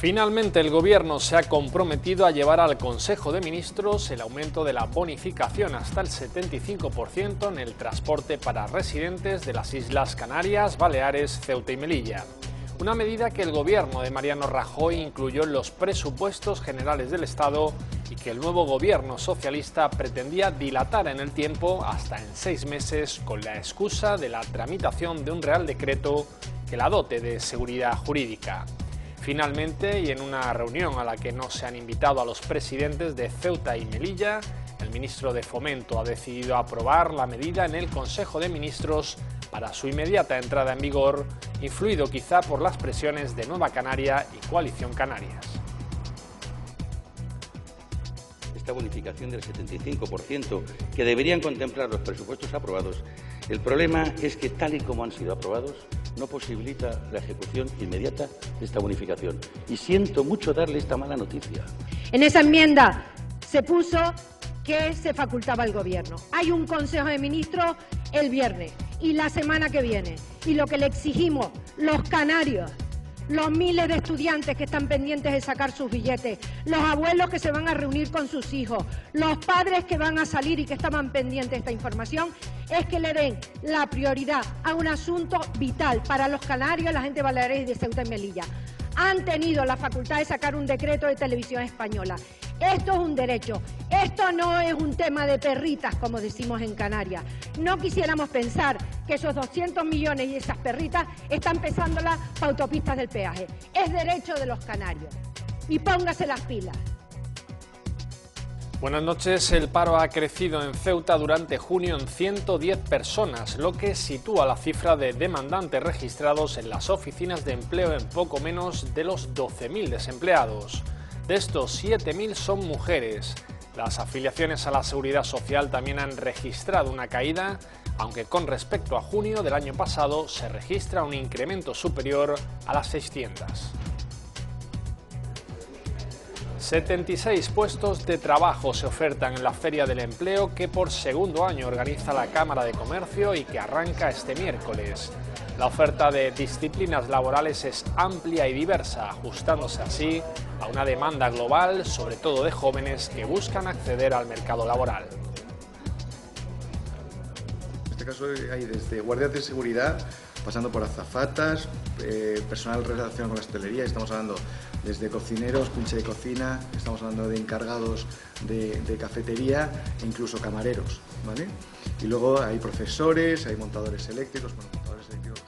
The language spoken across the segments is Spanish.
Finalmente, el Gobierno se ha comprometido a llevar al Consejo de Ministros el aumento de la bonificación hasta el 75% en el transporte para residentes de las Islas Canarias, Baleares, Ceuta y Melilla. Una medida que el Gobierno de Mariano Rajoy incluyó en los presupuestos generales del Estado y que el nuevo Gobierno socialista pretendía dilatar en el tiempo hasta en seis meses con la excusa de la tramitación de un Real Decreto que la dote de seguridad jurídica. Finalmente, y en una reunión a la que no se han invitado a los presidentes de Ceuta y Melilla, el ministro de Fomento ha decidido aprobar la medida en el Consejo de Ministros para su inmediata entrada en vigor, influido quizá por las presiones de Nueva Canaria y Coalición Canarias. Esta bonificación del 75% que deberían contemplar los presupuestos aprobados, el problema es que tal y como han sido aprobados, no posibilita la ejecución inmediata de esta bonificación. Y siento mucho darle esta mala noticia. En esa enmienda se puso que se facultaba al Gobierno. Hay un Consejo de Ministros el viernes y la semana que viene. Y lo que le exigimos, los canarios, los miles de estudiantes que están pendientes de sacar sus billetes, los abuelos que se van a reunir con sus hijos, los padres que van a salir y que estaban pendientes de esta información, es que le den la prioridad a un asunto vital para los canarios, la gente de y de Ceuta y Melilla. Han tenido la facultad de sacar un decreto de televisión española. Esto es un derecho. Esto no es un tema de perritas, como decimos en Canarias. No quisiéramos pensar que esos 200 millones y esas perritas están pesándolas para autopistas del peaje. Es derecho de los canarios. Y póngase las pilas. Buenas noches. El paro ha crecido en Ceuta durante junio en 110 personas, lo que sitúa la cifra de demandantes registrados en las oficinas de empleo en poco menos de los 12.000 desempleados. De estos, 7.000 son mujeres. Las afiliaciones a la seguridad social también han registrado una caída, aunque con respecto a junio del año pasado se registra un incremento superior a las 600. 76 puestos de trabajo se ofertan en la Feria del Empleo que por segundo año organiza la Cámara de Comercio y que arranca este miércoles. La oferta de disciplinas laborales es amplia y diversa, ajustándose así a una demanda global, sobre todo de jóvenes que buscan acceder al mercado laboral. En este caso hay desde guardias de seguridad, pasando por azafatas, eh, personal relacionado con la hostelería, estamos hablando desde cocineros, pinche de cocina, estamos hablando de encargados de, de cafetería e incluso camareros, ¿vale? Y luego hay profesores, hay montadores eléctricos, bueno, montadores eléctricos.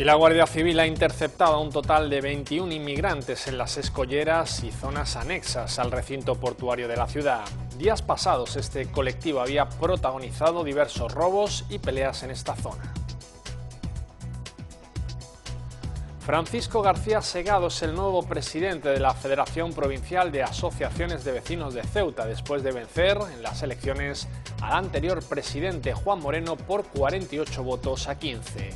Y la Guardia Civil ha interceptado a un total de 21 inmigrantes en las escolleras y zonas anexas al recinto portuario de la ciudad. Días pasados este colectivo había protagonizado diversos robos y peleas en esta zona. Francisco García Segado es el nuevo presidente de la Federación Provincial de Asociaciones de Vecinos de Ceuta después de vencer en las elecciones al anterior presidente Juan Moreno por 48 votos a 15.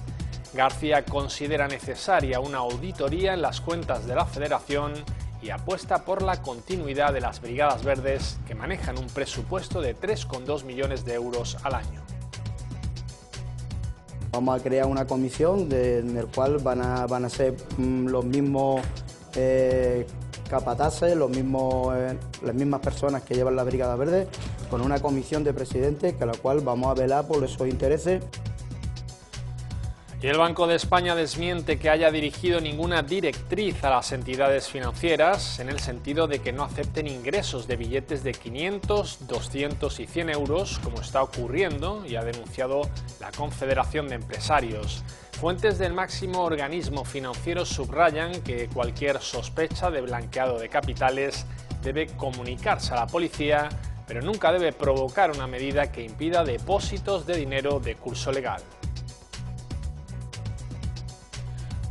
García considera necesaria una auditoría en las cuentas de la Federación y apuesta por la continuidad de las Brigadas Verdes que manejan un presupuesto de 3,2 millones de euros al año. Vamos a crear una comisión en la cual van a, van a ser mm, los mismos eh, capataces, los mismos, eh, las mismas personas que llevan la Brigada Verde, con una comisión de presidentes que a la cual vamos a velar por esos intereses. Y el Banco de España desmiente que haya dirigido ninguna directriz a las entidades financieras en el sentido de que no acepten ingresos de billetes de 500, 200 y 100 euros, como está ocurriendo y ha denunciado la Confederación de Empresarios. Fuentes del máximo organismo financiero subrayan que cualquier sospecha de blanqueado de capitales debe comunicarse a la policía, pero nunca debe provocar una medida que impida depósitos de dinero de curso legal.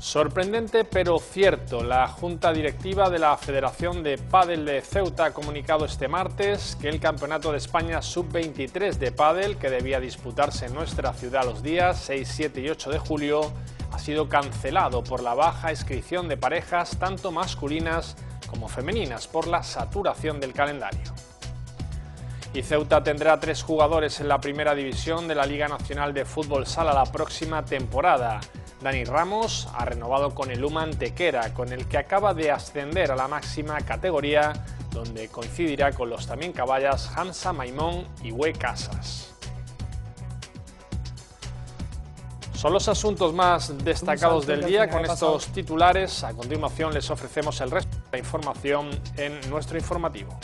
Sorprendente pero cierto, la Junta Directiva de la Federación de Pádel de Ceuta ha comunicado este martes que el Campeonato de España Sub-23 de Pádel, que debía disputarse en nuestra ciudad los días 6, 7 y 8 de julio, ha sido cancelado por la baja inscripción de parejas tanto masculinas como femeninas por la saturación del calendario. Y Ceuta tendrá tres jugadores en la primera división de la Liga Nacional de Fútbol Sala la próxima temporada. Dani Ramos ha renovado con el Human Tequera, con el que acaba de ascender a la máxima categoría, donde coincidirá con los también caballas Hamza Maimón y Hue Casas. Son los asuntos más destacados del día con estos titulares. A continuación les ofrecemos el resto de la información en nuestro informativo.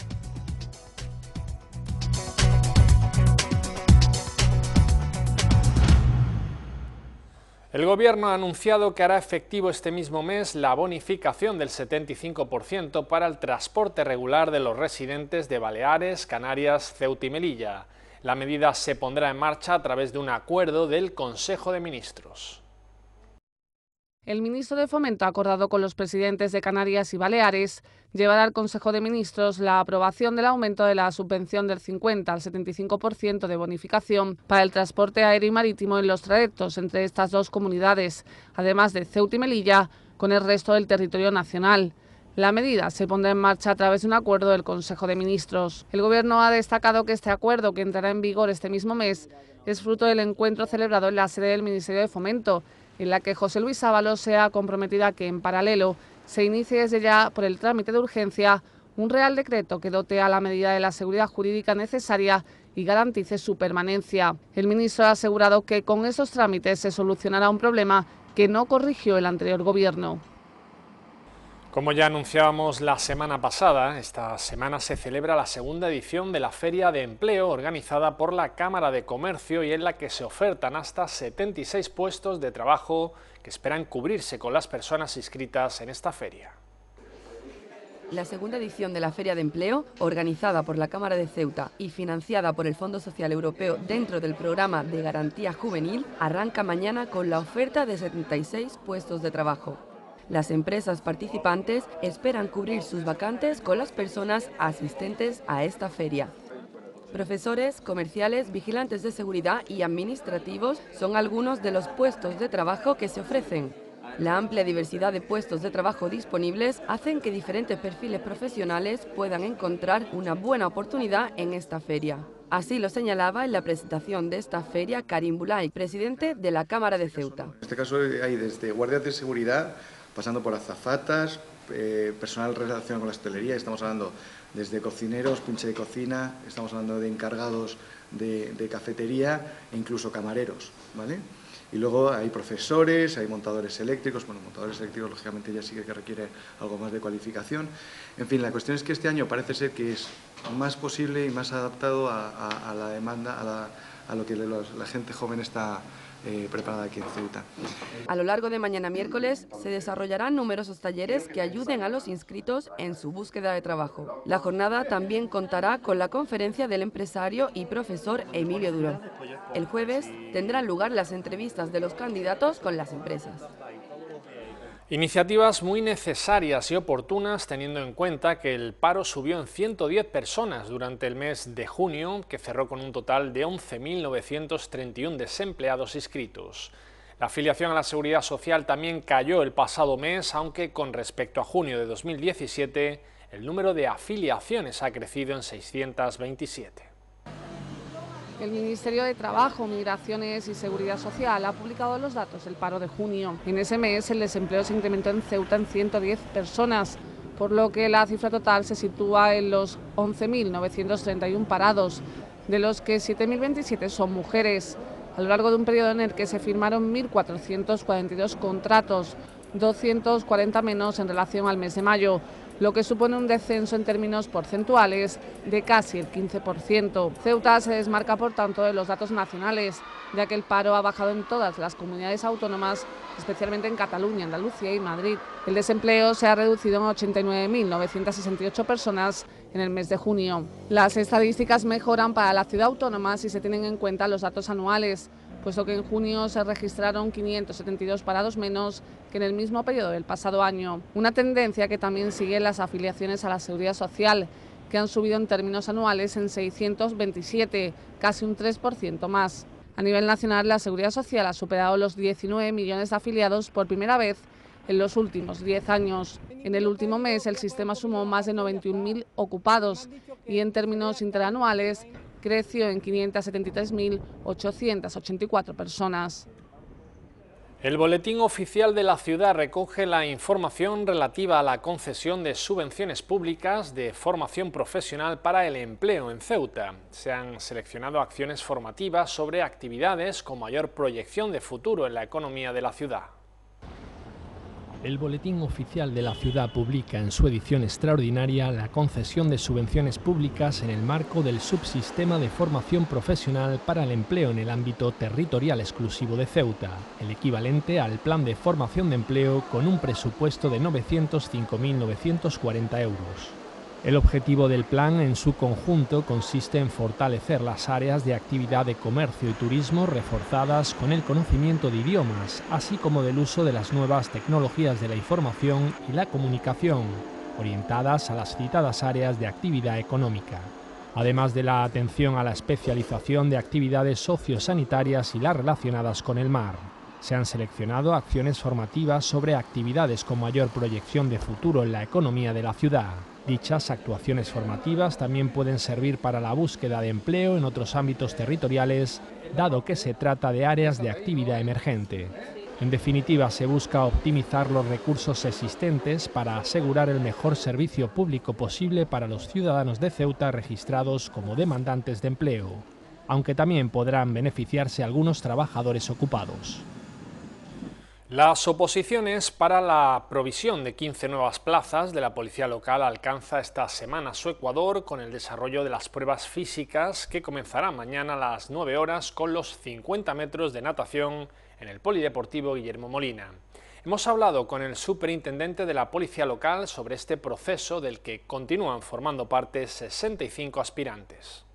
El Gobierno ha anunciado que hará efectivo este mismo mes la bonificación del 75% para el transporte regular de los residentes de Baleares, Canarias, Ceuta y Melilla. La medida se pondrá en marcha a través de un acuerdo del Consejo de Ministros. El ministro de Fomento ha acordado con los presidentes de Canarias y Baleares llevar al Consejo de Ministros la aprobación del aumento de la subvención del 50 al 75% de bonificación para el transporte aéreo y marítimo en los trayectos entre estas dos comunidades, además de Ceuta y Melilla, con el resto del territorio nacional. La medida se pondrá en marcha a través de un acuerdo del Consejo de Ministros. El Gobierno ha destacado que este acuerdo, que entrará en vigor este mismo mes, es fruto del encuentro celebrado en la sede del Ministerio de Fomento, en la que José Luis Ábalos se ha comprometido a que, en paralelo, se inicie desde ya, por el trámite de urgencia, un Real Decreto que dote a la medida de la seguridad jurídica necesaria y garantice su permanencia. El ministro ha asegurado que con esos trámites se solucionará un problema que no corrigió el anterior Gobierno. Como ya anunciábamos la semana pasada, esta semana se celebra la segunda edición de la Feria de Empleo organizada por la Cámara de Comercio y en la que se ofertan hasta 76 puestos de trabajo que esperan cubrirse con las personas inscritas en esta feria. La segunda edición de la Feria de Empleo, organizada por la Cámara de Ceuta y financiada por el Fondo Social Europeo dentro del programa de Garantía Juvenil, arranca mañana con la oferta de 76 puestos de trabajo. Las empresas participantes esperan cubrir sus vacantes con las personas asistentes a esta feria. Profesores, comerciales, vigilantes de seguridad y administrativos son algunos de los puestos de trabajo que se ofrecen. La amplia diversidad de puestos de trabajo disponibles hacen que diferentes perfiles profesionales puedan encontrar una buena oportunidad en esta feria. Así lo señalaba en la presentación de esta feria Karim Bulay, presidente de la Cámara de Ceuta. En este caso hay desde guardias de seguridad pasando por azafatas, eh, personal relacionado con la hostelería, estamos hablando desde cocineros, pinche de cocina, estamos hablando de encargados de, cafetería e incluso camareros, ¿vale? Y luego hay profesores, hay montadores eléctricos, bueno, montadores eléctricos lógicamente ya sí que requiere algo más de cualificación. En fin, la cuestión es que este año parece ser que es más posible y más adaptado a, la demanda, a, lo que la gente joven está, eh, preparada aquí en Ceuta. A lo largo de mañana miércoles se desarrollarán numerosos talleres que ayuden a los inscritos en su búsqueda de trabajo. La jornada también contará con la conferencia del empresario y profesor Emilio Durón. El jueves tendrán lugar las entrevistas de los candidatos con las empresas. Iniciativas muy necesarias y oportunas teniendo en cuenta que el paro subió en 110 personas durante el mes de junio, que cerró con un total de 11.931 desempleados inscritos. La afiliación a la Seguridad Social también cayó el pasado mes, aunque con respecto a junio de 2017, el número de afiliaciones ha crecido en 627. El Ministerio de Trabajo, Migraciones y Seguridad Social ha publicado los datos del paro de junio. En ese mes el desempleo se incrementó en Ceuta en 110 personas, por lo que la cifra total se sitúa en los 11.931 parados, de los que 7.027 son mujeres. A lo largo de un periodo en el que se firmaron 1.442 contratos, 240 menos en relación al mes de mayo, lo que supone un descenso en términos porcentuales de casi el 15%. Ceuta se desmarca, por tanto, de los datos nacionales, ya que el paro ha bajado en todas las comunidades autónomas, especialmente en Cataluña, Andalucía y Madrid. El desempleo se ha reducido en 89.968 personas en el mes de junio. Las estadísticas mejoran para la ciudad autónoma si se tienen en cuenta los datos anuales puesto que en junio se registraron 572 parados menos que en el mismo periodo del pasado año. Una tendencia que también sigue las afiliaciones a la Seguridad Social, que han subido en términos anuales en 627, casi un 3% más. A nivel nacional, la Seguridad Social ha superado los 19 millones de afiliados por primera vez en los últimos 10 años. En el último mes, el sistema sumó más de 91.000 ocupados y en términos interanuales creció en 573.884 personas. El Boletín Oficial de la Ciudad recoge la información relativa a la concesión de subvenciones públicas de formación profesional para el empleo en Ceuta. Se han seleccionado acciones formativas sobre actividades con mayor proyección de futuro en la economía de la ciudad. El Boletín Oficial de la Ciudad publica en su edición extraordinaria la concesión de subvenciones públicas en el marco del subsistema de formación profesional para el empleo en el ámbito territorial exclusivo de Ceuta, el equivalente al Plan de Formación de Empleo con un presupuesto de 905.940 euros. El objetivo del plan en su conjunto consiste en fortalecer las áreas de actividad de comercio y turismo reforzadas con el conocimiento de idiomas, así como del uso de las nuevas tecnologías de la información y la comunicación, orientadas a las citadas áreas de actividad económica, además de la atención a la especialización de actividades sociosanitarias y las relacionadas con el mar. Se han seleccionado acciones formativas sobre actividades con mayor proyección de futuro en la economía de la ciudad. Dichas actuaciones formativas también pueden servir para la búsqueda de empleo en otros ámbitos territoriales, dado que se trata de áreas de actividad emergente. En definitiva, se busca optimizar los recursos existentes para asegurar el mejor servicio público posible para los ciudadanos de Ceuta registrados como demandantes de empleo, aunque también podrán beneficiarse algunos trabajadores ocupados. Las oposiciones para la provisión de 15 nuevas plazas de la policía local alcanza esta semana su Ecuador con el desarrollo de las pruebas físicas que comenzará mañana a las 9 horas con los 50 metros de natación en el Polideportivo Guillermo Molina. Hemos hablado con el superintendente de la policía local sobre este proceso del que continúan formando parte 65 aspirantes.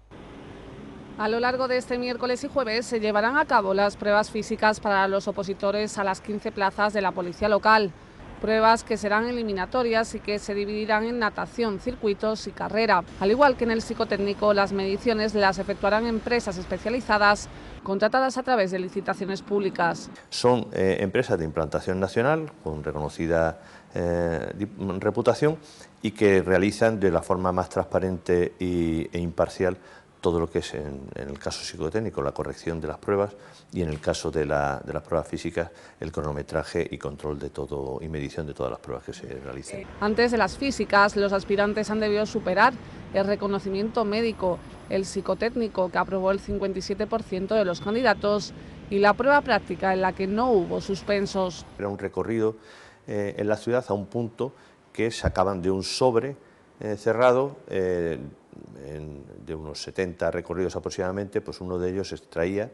A lo largo de este miércoles y jueves se llevarán a cabo las pruebas físicas para los opositores a las 15 plazas de la policía local. Pruebas que serán eliminatorias y que se dividirán en natación, circuitos y carrera. Al igual que en el psicotécnico, las mediciones las efectuarán empresas especializadas contratadas a través de licitaciones públicas. Son eh, empresas de implantación nacional con reconocida eh, reputación y que realizan de la forma más transparente e imparcial todo lo que es en, el caso psicotécnico la corrección de las pruebas y en el caso de, las pruebas físicas el cronometraje y control de todo y medición de todas las pruebas que se realicen. Antes de las físicas, los aspirantes han debido superar el reconocimiento médico, el psicotécnico que aprobó el 57% de los candidatos y la prueba práctica en la que no hubo suspensos. Era un recorrido eh, en la ciudad a un punto que sacaban de un sobre eh, cerrado eh, de unos 70 recorridos aproximadamente, pues uno de ellos extraía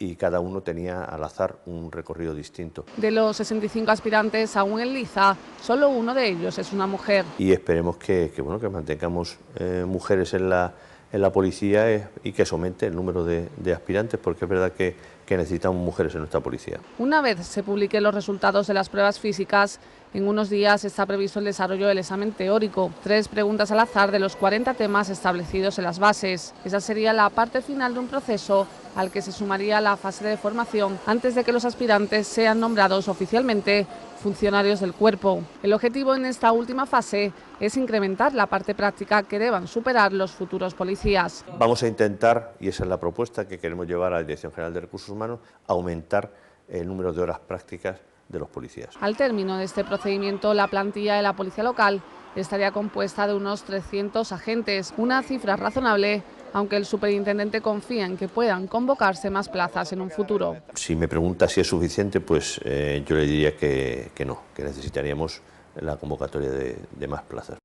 y cada uno tenía al azar un recorrido distinto. De los 65 aspirantes aún en liza, solo uno de ellos es una mujer. Y esperemos que, bueno, que mantengamos eh, mujeres en la, en la policía eh, y que aumente el número de, aspirantes, porque es verdad que, que necesitamos mujeres en nuestra policía. Una vez se publiquen los resultados de las pruebas físicas, en unos días está previsto el desarrollo del examen teórico, tres preguntas al azar de los 40 temas establecidos en las bases. Esa sería la parte final de un proceso al que se sumaría la fase de formación antes de que los aspirantes sean nombrados oficialmente funcionarios del cuerpo. El objetivo en esta última fase es incrementar la parte práctica que deban superar los futuros policías. Vamos a intentar, y esa es la propuesta que queremos llevar a la Dirección General de Recursos Humanos, aumentar el número de horas prácticas de los policías. Al término de este procedimiento, la plantilla de la policía local estaría compuesta de unos 300 agentes, una cifra razonable aunque el superintendente confía en que puedan convocarse más plazas en un futuro. Si me pregunta si es suficiente, pues eh, yo le diría que, no, que necesitaríamos la convocatoria de, de más plazas.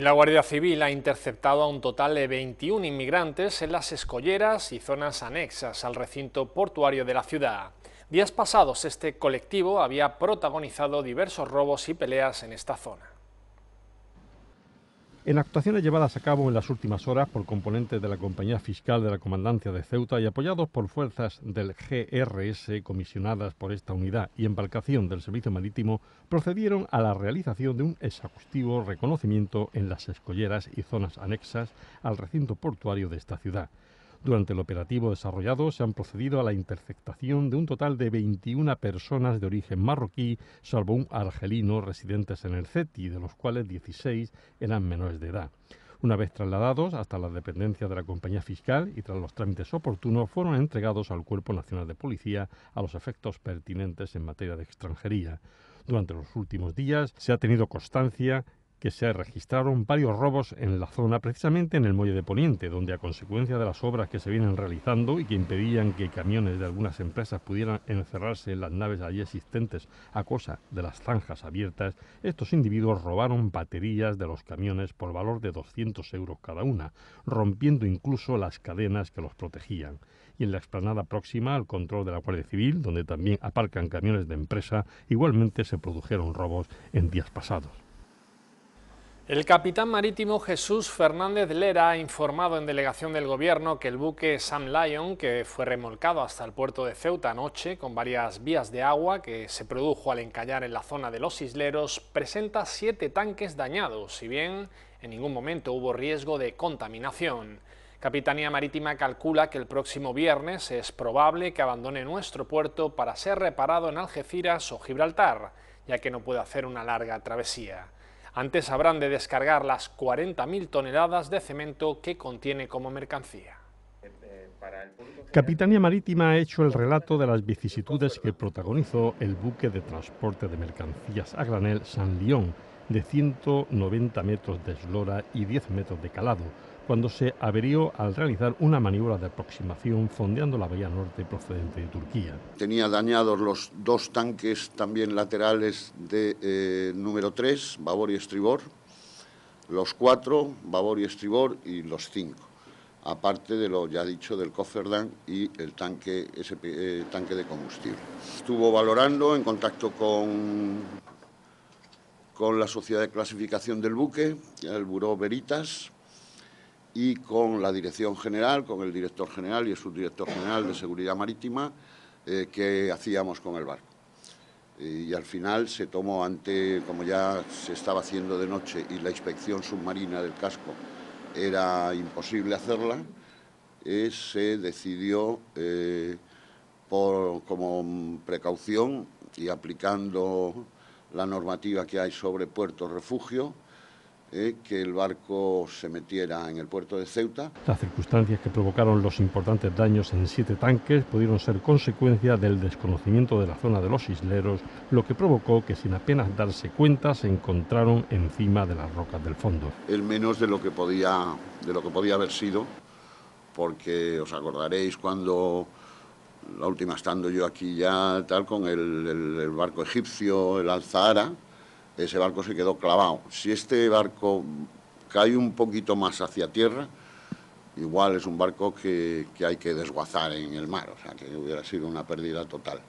La Guardia Civil ha interceptado a un total de 21 inmigrantes en las escolleras y zonas anexas al recinto portuario de la ciudad. Días pasados este colectivo había protagonizado diversos robos y peleas en esta zona. En actuaciones llevadas a cabo en las últimas horas por componentes de la compañía fiscal de la Comandancia de Ceuta y apoyados por fuerzas del GRS comisionadas por esta unidad y embarcación del Servicio Marítimo, procedieron a la realización de un exhaustivo reconocimiento en las escolleras y zonas anexas al recinto portuario de esta ciudad. Durante el operativo desarrollado se han procedido a la interceptación de un total de 21 personas de origen marroquí, salvo un argelino residentes en el CETI, de los cuales 16 eran menores de edad. Una vez trasladados hasta la dependencia de la compañía fiscal y tras los trámites oportunos, fueron entregados al Cuerpo Nacional de Policía a los efectos pertinentes en materia de extranjería. Durante los últimos días se ha tenido constancia que se registraron varios robos en la zona, precisamente en el muelle de Poniente, donde a consecuencia de las obras que se vienen realizando y que impedían que camiones de algunas empresas pudieran encerrarse en las naves allí existentes a cosa de las zanjas abiertas, estos individuos robaron baterías de los camiones por valor de 200 euros cada una, rompiendo incluso las cadenas que los protegían y en la explanada próxima al control de la Guardia Civil, donde también aparcan camiones de empresa, igualmente se produjeron robos en días pasados. El capitán marítimo Jesús Fernández Lera ha informado en delegación del Gobierno que el buque Sam Lion, que fue remolcado hasta el puerto de Ceuta anoche con varias vías de agua que se produjo al encallar en la zona de los isleros, presenta siete tanques dañados, si bien en ningún momento hubo riesgo de contaminación. Capitanía Marítima calcula que el próximo viernes es probable que abandone nuestro puerto para ser reparado en Algeciras o Gibraltar, ya que no puede hacer una larga travesía. Antes habrán de descargar las 40.000 toneladas de cemento que contiene como mercancía. Capitanía Marítima ha hecho el relato de las vicisitudes que protagonizó el buque de transporte de mercancías a granel San León, de 190 metros de eslora y 10 metros de calado, cuando se averió al realizar una maniobra de aproximación fondeando la bahía norte procedente de Turquía. Tenía dañados los dos tanques también laterales de eh, número 3, babor y estribor, los cuatro, babor y estribor, y los cinco, aparte de lo ya dicho del coferdán y el tanque, eh, tanque de combustible. Estuvo valorando en contacto con, con la sociedad de clasificación del buque, el Buró Veritas, y con la Dirección General, con el Director General y el Subdirector General de Seguridad Marítima, eh, que hacíamos con el barco. Y al final se tomó ante, como ya se estaba haciendo de noche y la inspección submarina del casco era imposible hacerla, eh, se decidió eh, por, como precaución y aplicando la normativa que hay sobre puertos refugio, eh, que el barco se metiera en el puerto de Ceuta. Las circunstancias que provocaron los importantes daños en siete tanques pudieron ser consecuencia del desconocimiento de la zona de los isleros, lo que provocó que sin apenas darse cuenta se encontraron encima de las rocas del fondo. El menos de lo que podía, de lo que podía haber sido, porque os acordaréis cuando la última estando yo aquí ya tal con el, el barco egipcio, el Alzahara, ese barco se quedó clavado. Si este barco cae un poquito más hacia tierra, igual es un barco que, hay que desguazar en el mar, o sea, que hubiera sido una pérdida total.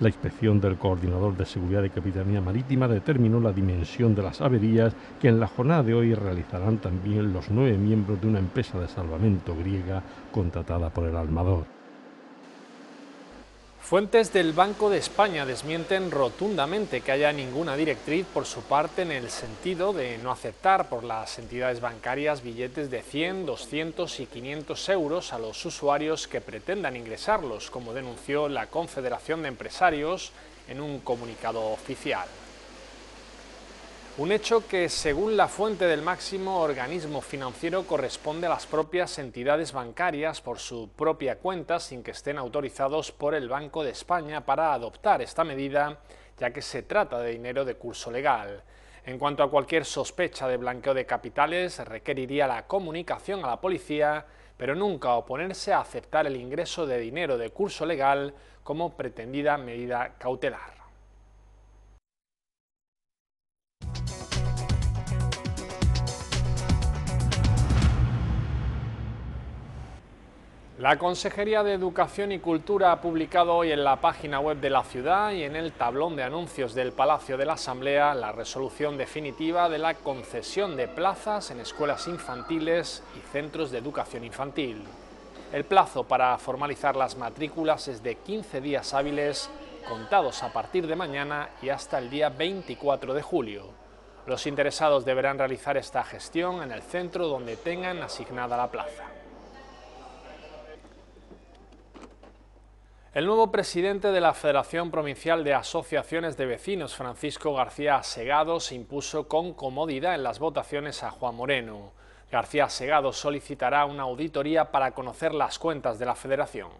La inspección del coordinador de seguridad de Capitanía Marítima determinó la dimensión de las averías que en la jornada de hoy realizarán también los nueve miembros de una empresa de salvamento griega contratada por el Almador. Fuentes del Banco de España desmienten rotundamente que haya ninguna directriz por su parte en el sentido de no aceptar por las entidades bancarias billetes de 100, 200 y 500 euros a los usuarios que pretendan ingresarlos, como denunció la Confederación de Empresarios en un comunicado oficial. Un hecho que, según la fuente del máximo organismo financiero, corresponde a las propias entidades bancarias por su propia cuenta sin que estén autorizados por el Banco de España para adoptar esta medida, ya que se trata de dinero de curso legal. En cuanto a cualquier sospecha de blanqueo de capitales, requeriría la comunicación a la policía, pero nunca oponerse a aceptar el ingreso de dinero de curso legal como pretendida medida cautelar. La Consejería de Educación y Cultura ha publicado hoy en la página web de la ciudad y en el tablón de anuncios del Palacio de la Asamblea la resolución definitiva de la concesión de plazas en escuelas infantiles y centros de educación infantil. El plazo para formalizar las matrículas es de 15 días hábiles contados a partir de mañana y hasta el día 24 de julio. Los interesados deberán realizar esta gestión en el centro donde tengan asignada la plaza. El nuevo presidente de la Federación Provincial de Asociaciones de Vecinos, Francisco García Segado, se impuso con comodidad en las votaciones a Juan Moreno. García Segado solicitará una auditoría para conocer las cuentas de la federación.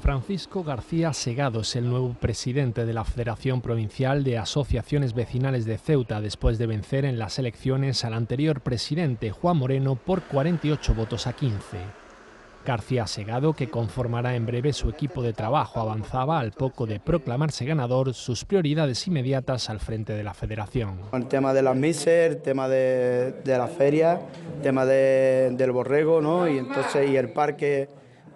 Francisco García Segado es el nuevo presidente de la Federación Provincial de Asociaciones Vecinales de Ceuta después de vencer en las elecciones al anterior presidente Juan Moreno por 48 votos a 15. García Segado, que conformará en breve su equipo de trabajo, avanzaba al poco de proclamarse ganador sus prioridades inmediatas al frente de la federación. El tema de las miser, el tema de, la feria, el tema del borrego ¿no? y, entonces, y el parque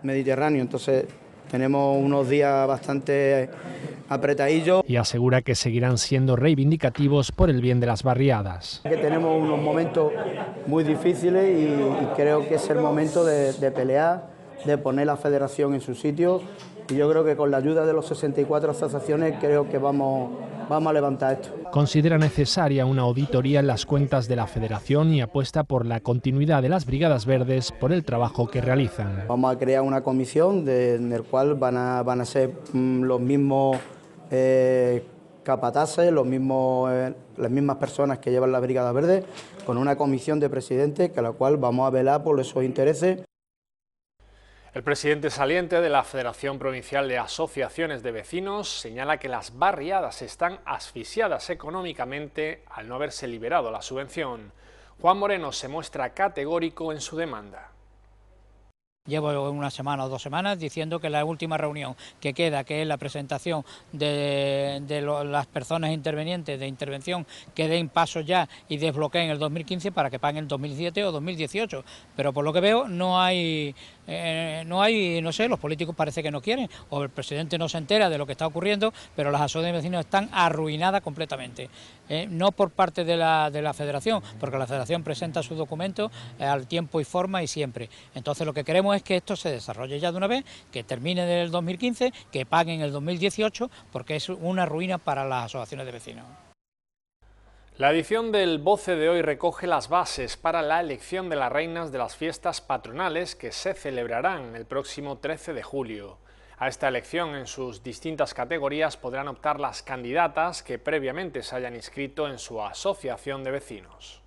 mediterráneo. Entonces tenemos unos días bastante apretadillos. Y asegura que seguirán siendo reivindicativos por el bien de las barriadas. Que tenemos unos momentos muy difíciles y, creo que es el momento de, de pelear, de poner la federación en su sitio y yo creo que con la ayuda de los 64 asociaciones creo que vamos, vamos a levantar esto. Considera necesaria una auditoría en las cuentas de la Federación y apuesta por la continuidad de las Brigadas Verdes por el trabajo que realizan. Vamos a crear una comisión de, en la cual van a, van a ser mm, los mismos eh, capataces, los mismos, eh, las mismas personas que llevan la Brigada Verde, con una comisión de presidentes que a la cual vamos a velar por esos intereses. El presidente saliente de la Federación Provincial de Asociaciones de Vecinos señala que las barriadas están asfixiadas económicamente al no haberse liberado la subvención. Juan Moreno se muestra categórico en su demanda. Llevo una semana o dos semanas diciendo que la última reunión que queda, que es la presentación de, las personas intervenientes de intervención, que den paso ya y desbloqueen el 2015 para que paguen el 2017 o 2018. Pero por lo que veo no hay eh, no hay, no sé, los políticos parece que no quieren, o el presidente no se entera de lo que está ocurriendo, pero las asociaciones de vecinos están arruinadas completamente. Eh, no por parte de la, de la federación, porque la federación presenta su documento eh, al tiempo y forma y siempre. Entonces lo que queremos es que esto se desarrolle ya de una vez, que termine del 2015, que paguen el 2018, porque es una ruina para las asociaciones de vecinos. La edición del Voce de hoy recoge las bases para la elección de las reinas de las fiestas patronales que se celebrarán el próximo 13 de julio. A esta elección en sus distintas categorías podrán optar las candidatas que previamente se hayan inscrito en su asociación de vecinos.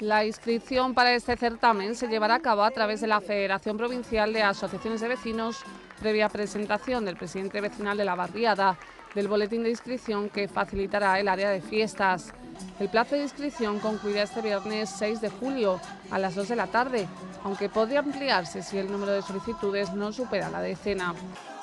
La inscripción para este certamen se llevará a cabo a través de la Federación Provincial de Asociaciones de Vecinos, previa presentación del presidente vecinal de la barriada del boletín de inscripción que facilitará el área de fiestas. El plazo de inscripción concluirá este viernes 6 de julio a las 2 de la tarde, aunque podría ampliarse si el número de solicitudes no supera la decena.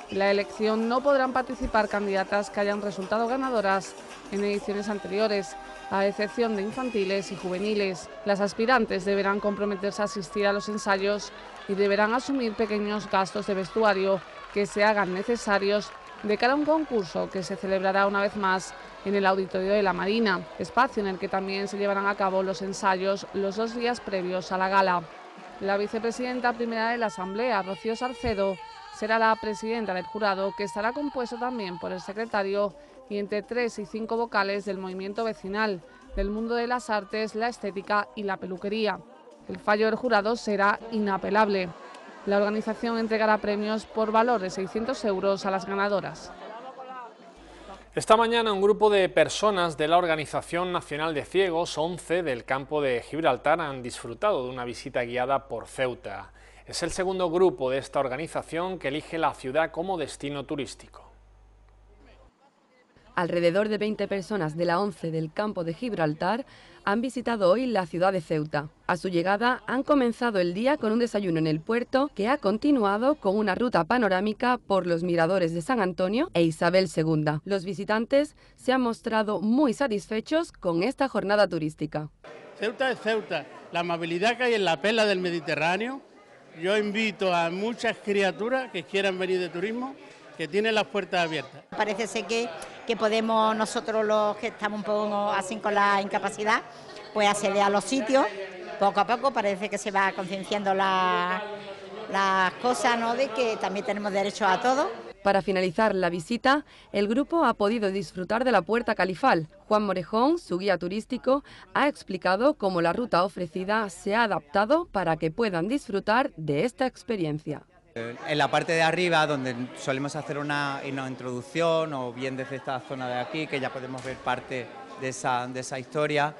En la elección no podrán participar candidatas que hayan resultado ganadoras en ediciones anteriores, a excepción de infantiles y juveniles. Las aspirantes deberán comprometerse a asistir a los ensayos y deberán asumir pequeños gastos de vestuario que se hagan necesarios de cara a un concurso que se celebrará una vez más en el Auditorio de la Marina, espacio en el que también se llevarán a cabo los ensayos los dos días previos a la gala. La vicepresidenta primera de la Asamblea, Rocío Sarcedo, será la presidenta del jurado, que estará compuesto también por el secretario y entre tres y cinco vocales del movimiento vecinal, del mundo de las artes, la estética y la peluquería. El fallo del jurado será inapelable. La organización entregará premios por valor de 600 euros a las ganadoras. Esta mañana un grupo de personas de la Organización Nacional de Ciegos, 11 del campo de Gibraltar, han disfrutado de una visita guiada por Ceuta. Es el segundo grupo de esta organización que elige la ciudad como destino turístico. Alrededor de 20 personas de la 11 del campo de Gibraltar han visitado hoy la ciudad de Ceuta. A su llegada han comenzado el día con un desayuno en el puerto que ha continuado con una ruta panorámica por los miradores de San Antonio e Isabel II. Los visitantes se han mostrado muy satisfechos con esta jornada turística. Ceuta es Ceuta, la amabilidad que hay en la pela del Mediterráneo. Yo invito a muchas criaturas que quieran venir de turismo que tiene las puertas abiertas. Parece ser que, que podemos nosotros los que estamos un poco así con la incapacidad, pues acceder a los sitios, poco a poco parece que se va concienciando las cosas, ¿no? De que también tenemos derecho a todo. Para finalizar la visita, el grupo ha podido disfrutar de la Puerta Califal. Juan Morejón, su guía turístico, ha explicado cómo la ruta ofrecida se ha adaptado para que puedan disfrutar de esta experiencia. En la parte de arriba, donde solemos hacer una, introducción o bien desde esta zona de aquí, que ya podemos ver parte de esa, historia.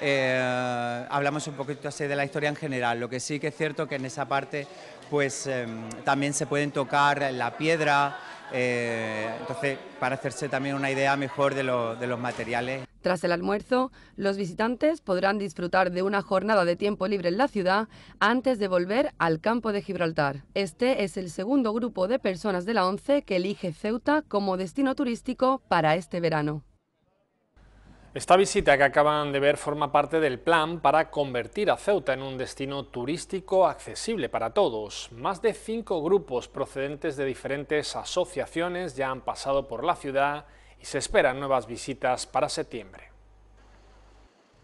Eh, hablamos un poquito así de la historia en general, lo que sí que es cierto que en esa parte pues em, también se pueden tocar la piedra, eh, entonces para hacerse también una idea mejor de los materiales. Tras el almuerzo, los visitantes podrán disfrutar de una jornada de tiempo libre en la ciudad antes de volver al campo de Gibraltar. Este es el segundo grupo de personas de la ONCE que elige Ceuta como destino turístico para este verano. Esta visita que acaban de ver forma parte del plan para convertir a Ceuta en un destino turístico accesible para todos. Más de cinco grupos procedentes de diferentes asociaciones ya han pasado por la ciudad se esperan nuevas visitas para septiembre.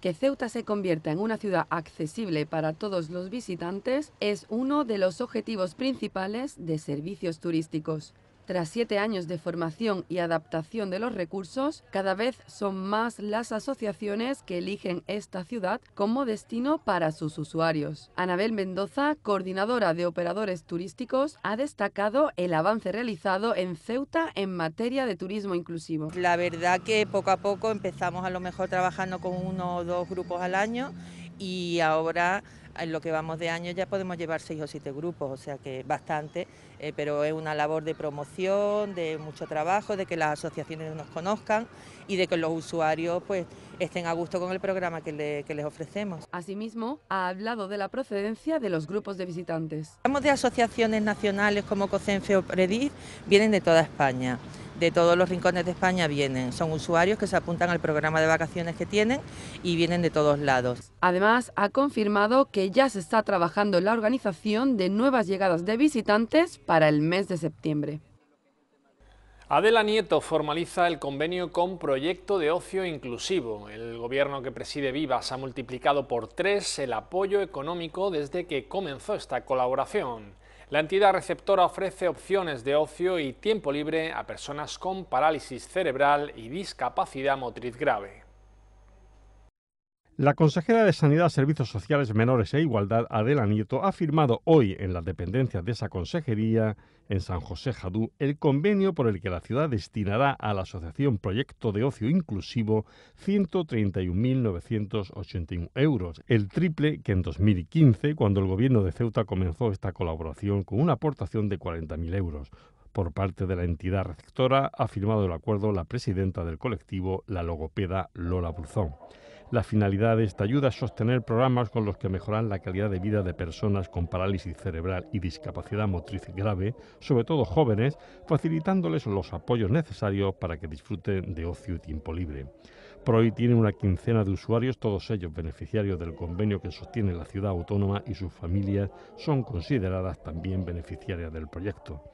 Que Ceuta se convierta en una ciudad accesible para todos los visitantes es uno de los objetivos principales de servicios turísticos. Tras siete años de formación y adaptación de los recursos, cada vez son más las asociaciones que eligen esta ciudad como destino para sus usuarios. Anabel Mendoza, coordinadora de operadores turísticos, ha destacado el avance realizado en Ceuta en materia de turismo inclusivo. La verdad que poco a poco empezamos a lo mejor trabajando con uno o dos grupos al año y ahora en lo que vamos de año ya podemos llevar seis o siete grupos, o sea que bastante, eh, pero es una labor de promoción, de mucho trabajo, de que las asociaciones nos conozcan y de que los usuarios pues estén a gusto con el programa que, les ofrecemos. Asimismo, ha hablado de la procedencia de los grupos de visitantes. Hablamos de asociaciones nacionales como COCENFE o PREDIF, vienen de toda España de todos los rincones de España vienen. Son usuarios que se apuntan al programa de vacaciones que tienen y vienen de todos lados. Además, ha confirmado que ya se está trabajando en la organización de nuevas llegadas de visitantes para el mes de septiembre. Adela Nieto formaliza el convenio con Proyecto de Ocio Inclusivo. El gobierno que preside Vivas ha multiplicado por tres el apoyo económico desde que comenzó esta colaboración. La entidad receptora ofrece opciones de ocio y tiempo libre a personas con parálisis cerebral y discapacidad motriz grave. La consejera de Sanidad, Servicios Sociales, Menores e Igualdad, Adela Nieto, ha firmado hoy en las dependencias de esa consejería, en San José Jadú, el convenio por el que la ciudad destinará a la Asociación Proyecto de Ocio Inclusivo 131.981 euros, el triple que en 2015, cuando el gobierno de Ceuta comenzó esta colaboración con una aportación de 40.000 euros. Por parte de la entidad receptora ha firmado el acuerdo la presidenta del colectivo, la logopeda Lola Bruzón. La finalidad de esta ayuda es sostener programas con los que mejoran la calidad de vida de personas con parálisis cerebral y discapacidad motriz grave, sobre todo jóvenes, facilitándoles los apoyos necesarios para que disfruten de ocio y tiempo libre. PROI tiene una quincena de usuarios, todos ellos beneficiarios del convenio que sostiene la ciudad autónoma y sus familias son consideradas también beneficiarias del proyecto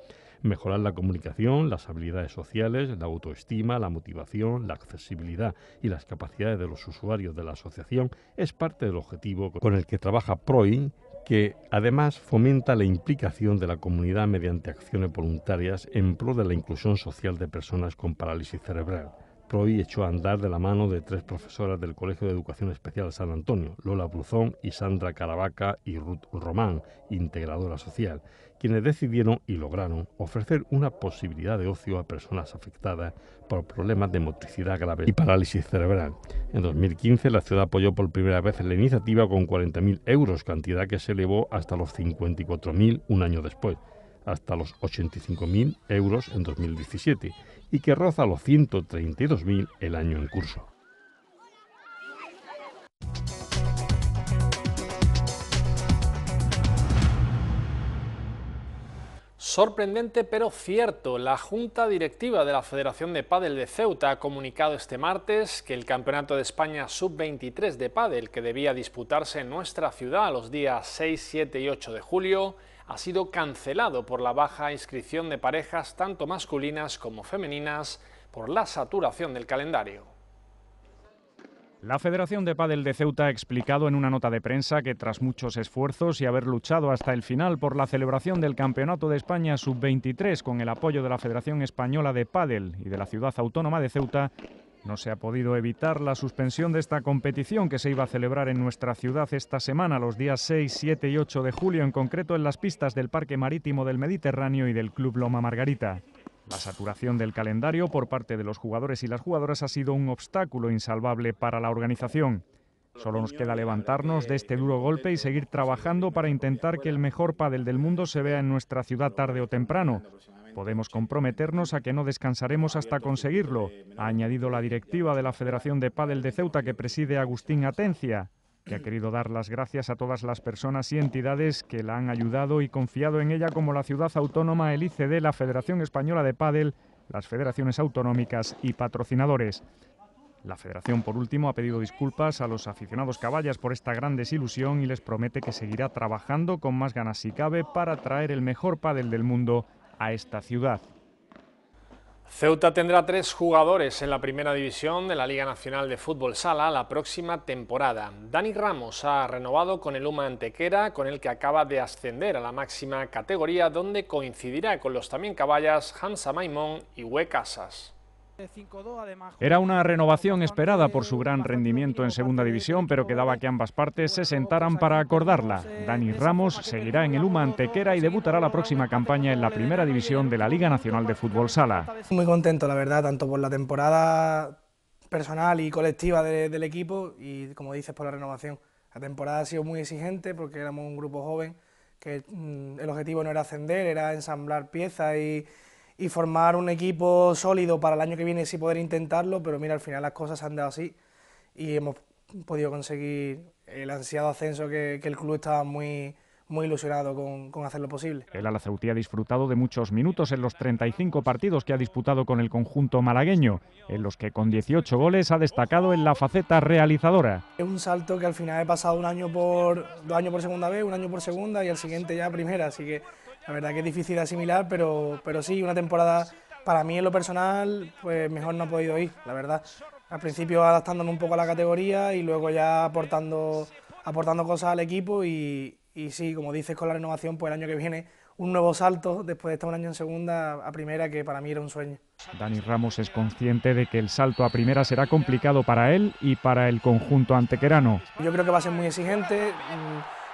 mejorar la comunicación, las habilidades sociales, la autoestima, la motivación, la accesibilidad y las capacidades de los usuarios de la asociación es parte del objetivo con el que trabaja PROI que además fomenta la implicación de la comunidad mediante acciones voluntarias en pro de la inclusión social de personas con parálisis cerebral. PROI echó a andar de la mano de tres profesoras del Colegio de Educación Especial San Antonio, Lola Bruzón y Sandra Caravaca y Ruth Román, integradora social, quienes decidieron y lograron ofrecer una posibilidad de ocio a personas afectadas por problemas de motricidad grave y parálisis cerebral. En 2015 la ciudad apoyó por primera vez la iniciativa con 40.000 euros, cantidad que se elevó hasta los 54.000 un año después hasta los 85.000 euros en 2017 y que roza los 132.000 el año en curso. Sorprendente pero cierto, la Junta Directiva de la Federación de Pádel de Ceuta ha comunicado este martes que el Campeonato de España Sub-23 de Pádel, que debía disputarse en nuestra ciudad los días 6, 7 y 8 de julio, ha sido cancelado por la baja inscripción de parejas tanto masculinas como femeninas por la saturación del calendario. La Federación de Padel de Ceuta ha explicado en una nota de prensa que tras muchos esfuerzos y haber luchado hasta el final por la celebración del Campeonato de España Sub-23 con el apoyo de la Federación Española de Padel y de la Ciudad Autónoma de Ceuta, no se ha podido evitar la suspensión de esta competición que se iba a celebrar en nuestra ciudad esta semana, los días 6, 7 y 8 de julio, en concreto en las pistas del Parque Marítimo del Mediterráneo y del Club Loma Margarita. La saturación del calendario por parte de los jugadores y las jugadoras ha sido un obstáculo insalvable para la organización. Solo nos queda levantarnos de este duro golpe y seguir trabajando para intentar que el mejor pádel del mundo se vea en nuestra ciudad tarde o temprano. Podemos comprometernos a que no descansaremos hasta conseguirlo, ha añadido la directiva de la Federación de Pádel de Ceuta que preside Agustín Atencia, que ha querido dar las gracias a todas las personas y entidades que la han ayudado y confiado en ella como la ciudad autónoma, el ICD, la Federación Española de Pádel, las federaciones autonómicas y patrocinadores. La federación, por último, ha pedido disculpas a los aficionados caballas por esta gran desilusión y les promete que seguirá trabajando con más ganas si cabe para traer el mejor pádel del mundo a esta ciudad. Ceuta tendrá tres jugadores en la primera división de la Liga Nacional de Fútbol Sala la próxima temporada. Dani Ramos ha renovado con el Uma Antequera, con el que acaba de ascender a la máxima categoría, donde coincidirá con los también caballas Hansa Maimón y Hue Casas. Era una renovación esperada por su gran rendimiento en segunda división, pero quedaba que ambas partes se sentaran para acordarla. Dani Ramos seguirá en el UMA Antequera y debutará la próxima campaña en la primera división de la Liga Nacional de Fútbol Sala. Muy contento, la verdad, tanto por la temporada personal y colectiva del equipo y, como dices, por la renovación. La temporada ha sido muy exigente porque éramos un grupo joven, que mm, el objetivo no era ascender, era ensamblar piezas y y formar un equipo sólido para el año que viene sí poder intentarlo, pero mira, al final las cosas han dado así y hemos podido conseguir el ansiado ascenso que, el club estaba muy, muy ilusionado con, con, hacer lo posible. El Alaceutí ha disfrutado de muchos minutos en los 35 partidos que ha disputado con el conjunto malagueño, en los que con 18 goles ha destacado en la faceta realizadora. Es un salto que al final he pasado un año por, dos años por segunda vez, un año por segunda y al siguiente ya primera, así que la verdad que es difícil de asimilar, pero, pero sí, una temporada para mí en lo personal, pues mejor no ha podido ir, la verdad. Al principio adaptándome un poco a la categoría y luego ya aportando, aportando cosas al equipo y, y sí, como dices con la renovación, pues el año que viene un nuevo salto después de estar un año en segunda a primera que para mí era un sueño. Dani Ramos es consciente de que el salto a primera será complicado para él y para el conjunto antequerano. Yo creo que va a ser muy exigente.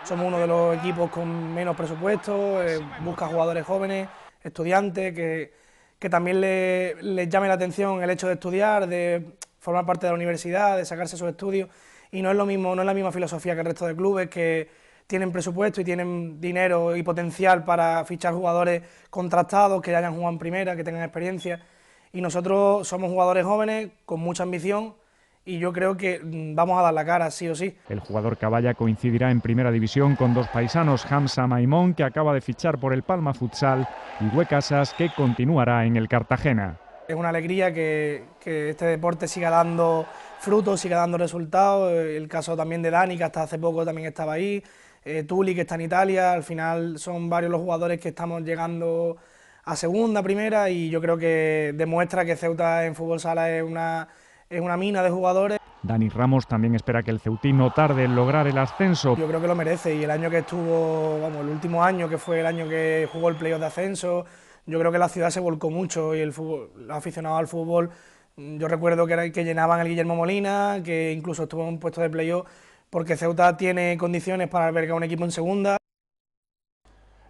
Somos uno de los equipos con menos presupuesto, eh, busca jugadores jóvenes, estudiantes, que, que también les le llame la atención el hecho de estudiar, de formar parte de la universidad, de sacarse sus estudios. Y no es lo mismo, no es la misma filosofía que el resto de clubes que tienen presupuesto y tienen dinero y potencial para fichar jugadores contratados, que hayan jugado en primera, que tengan experiencia. Y nosotros somos jugadores jóvenes con mucha ambición y yo creo que mm, vamos a dar la cara sí o sí. El jugador Caballa coincidirá en primera división con dos paisanos, Hamza Maimón, que acaba de fichar por el Palma Futsal, y Huecasas, que continuará en el Cartagena. Es una alegría que, este deporte siga dando frutos, siga dando resultados. El caso también de Dani, que hasta hace poco también estaba ahí. Eh, Tuli, que está en Italia. Al final son varios los jugadores que estamos llegando a segunda, primera, y yo creo que demuestra que Ceuta en fútbol sala es una es una mina de jugadores. Dani Ramos también espera que el Ceutí no tarde en lograr el ascenso. Yo creo que lo merece y el año que estuvo, vamos, el último año que fue el año que jugó el playoff de ascenso, yo creo que la ciudad se volcó mucho y el fútbol, los aficionados al fútbol, yo recuerdo que, era, que llenaban el Guillermo Molina, que incluso estuvo en un puesto de playoff, porque Ceuta tiene condiciones para albergar un equipo en segunda.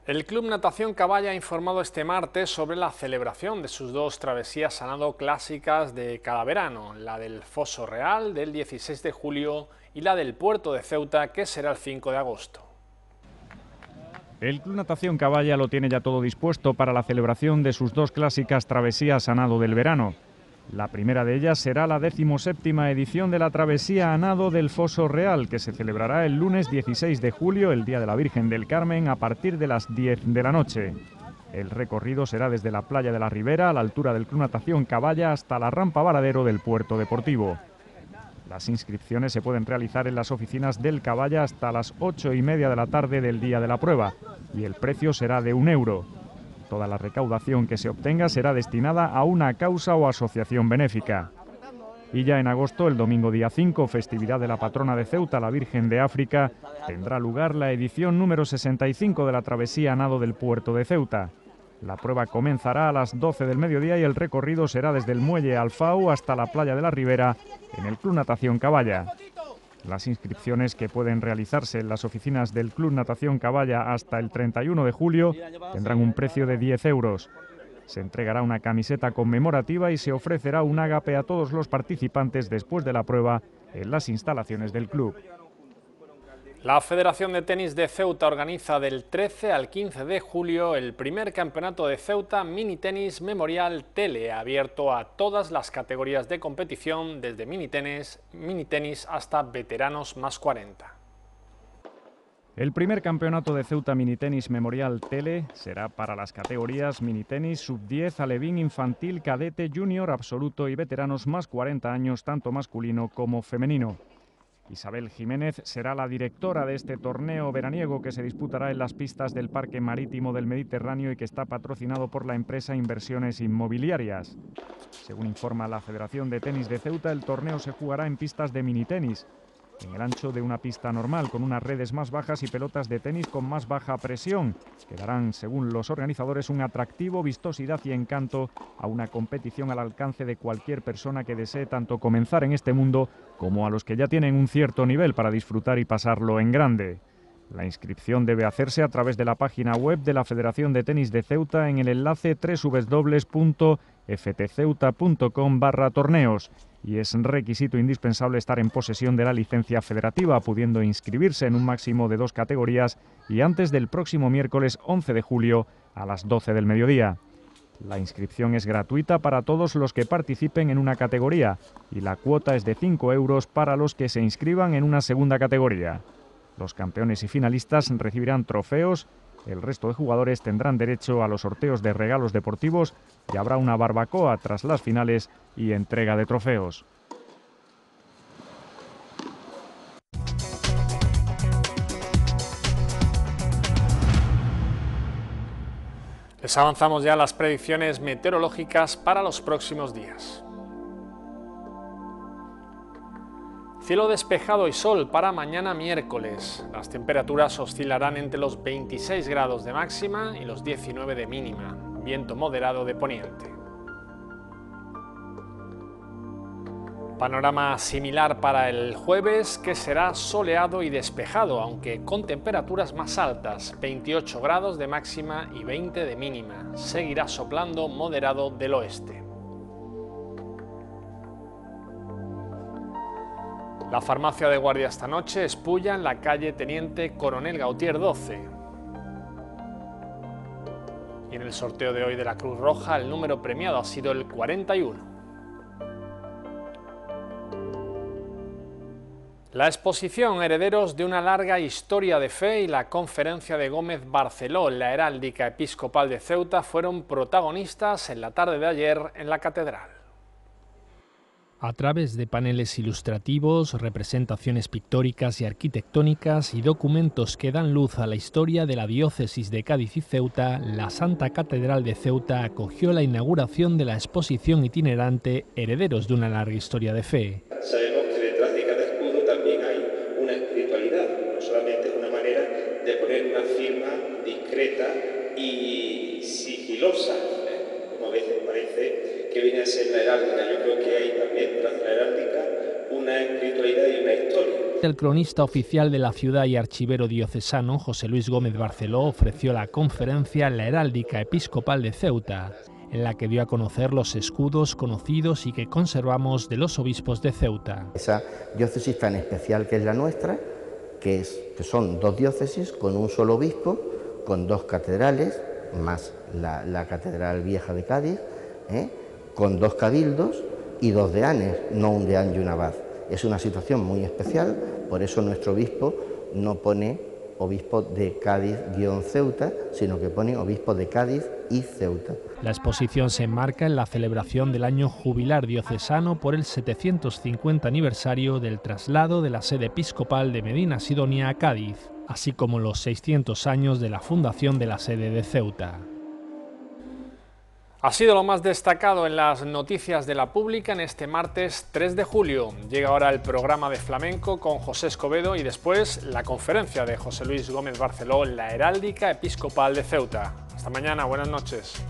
El Club Natación Caballa ha informado este martes sobre la celebración de sus dos travesías sanado clásicas de cada verano, la del Foso Real del 16 de julio y la del Puerto de Ceuta que será el 5 de agosto. El Club Natación Caballa lo tiene ya todo dispuesto para la celebración de sus dos clásicas travesías sanado del verano. La primera de ellas será la decimoséptima edición de la travesía a nado del Foso Real, que se celebrará el lunes 16 de julio, el Día de la Virgen del Carmen, a partir de las 10 de la noche. El recorrido será desde la playa de la Ribera, a la altura del Club Natación Caballa, hasta la rampa varadero del puerto deportivo. Las inscripciones se pueden realizar en las oficinas del Caballa hasta las 8 y media de la tarde del día de la prueba, y el precio será de un euro. Toda la recaudación que se obtenga será destinada a una causa o asociación benéfica. Y ya en agosto, el domingo día 5, festividad de la patrona de Ceuta, la Virgen de África, tendrá lugar la edición número 65 de la travesía nado del puerto de Ceuta. La prueba comenzará a las 12 del mediodía y el recorrido será desde el muelle Alfau hasta la playa de la Ribera en el Club Natación Caballa. Las inscripciones que pueden realizarse en las oficinas del Club Natación Caballa hasta el 31 de julio tendrán un precio de 10 euros. Se entregará una camiseta conmemorativa y se ofrecerá un ágape a todos los participantes después de la prueba en las instalaciones del club. La Federación de Tenis de Ceuta organiza del 13 al 15 de julio el primer campeonato de Ceuta Mini Tenis Memorial Tele, abierto a todas las categorías de competición, desde mini tenis, mini tenis hasta veteranos más 40. El primer campeonato de Ceuta Mini Tenis Memorial Tele será para las categorías Mini Tenis Sub-10, Alevín, Infantil, Cadete, Junior, Absoluto y Veteranos más 40 años, tanto masculino como femenino. Isabel Jiménez será la directora de este torneo veraniego que se disputará en las pistas del Parque Marítimo del Mediterráneo y que está patrocinado por la empresa Inversiones Inmobiliarias. Según informa la Federación de Tenis de Ceuta, el torneo se jugará en pistas de mini tenis en el ancho de una pista normal, con unas redes más bajas y pelotas de tenis con más baja presión, que darán, según los organizadores, un atractivo, vistosidad y encanto a una competición al alcance de cualquier persona que desee tanto comenzar en este mundo como a los que ya tienen un cierto nivel para disfrutar y pasarlo en grande. La inscripción debe hacerse a través de la página web de la Federación de Tenis de Ceuta en el enlace www.ftceuta.com barra torneos y es requisito indispensable estar en posesión de la licencia federativa, pudiendo inscribirse en un máximo de dos categorías y antes del próximo miércoles 11 de julio a las 12 del mediodía. La inscripción es gratuita para todos los que participen en una categoría y la cuota es de 5 euros para los que se inscriban en una segunda categoría. Los campeones y finalistas recibirán trofeos, el resto de jugadores tendrán derecho a los sorteos de regalos deportivos y habrá una barbacoa tras las finales y entrega de trofeos. Les avanzamos ya las predicciones meteorológicas para los próximos días. Cielo despejado y sol para mañana miércoles. Las temperaturas oscilarán entre los 26 grados de máxima y los 19 de mínima. Viento moderado de poniente. Panorama similar para el jueves que será soleado y despejado, aunque con temperaturas más altas, 28 grados de máxima y 20 de mínima. Seguirá soplando moderado del oeste. La farmacia de guardia esta noche es Puya en la calle Teniente Coronel Gautier 12. Y en el sorteo de hoy de la Cruz Roja el número premiado ha sido el 41. La exposición Herederos de una larga historia de fe y la conferencia de Gómez Barceló la Heráldica Episcopal de Ceuta fueron protagonistas en la tarde de ayer en la catedral. A través de paneles ilustrativos, representaciones pictóricas y arquitectónicas y documentos que dan luz a la historia de la diócesis de Cádiz y Ceuta, la Santa Catedral de Ceuta acogió la inauguración de la exposición itinerante Herederos de una larga historia de fe que detrás de cada escudo también hay una espiritualidad, no solamente es una manera de poner una firma discreta y sigilosa, ¿eh? como a veces parece que viene a ser la heráldica. Yo creo que hay también tras la heráldica una espiritualidad y una El cronista oficial de la ciudad y archivero diocesano, José Luis Gómez Barceló, ofreció la conferencia La Heráldica Episcopal de Ceuta, en la que dio a conocer los escudos conocidos y que conservamos de los obispos de Ceuta. Esa diócesis tan especial que es la nuestra, que, es, que son dos diócesis con un solo obispo, con dos catedrales, más la, la Catedral Vieja de Cádiz, ¿eh? con dos cabildos y dos deanes, no un deán y un abad. Es una situación muy especial, por eso nuestro obispo no pone obispo de Cádiz-Ceuta, sino que pone obispo de Cádiz y Ceuta. La exposición se enmarca en la celebración del año jubilar diocesano por el 750 aniversario del traslado de la sede episcopal de Medina Sidonia a Cádiz, así como los 600 años de la fundación de la sede de Ceuta. Ha sido lo más destacado en las noticias de la pública en este martes 3 de julio. Llega ahora el programa de flamenco con José Escobedo y después la conferencia de José Luis Gómez Barceló, la heráldica episcopal de Ceuta. Hasta mañana, buenas noches.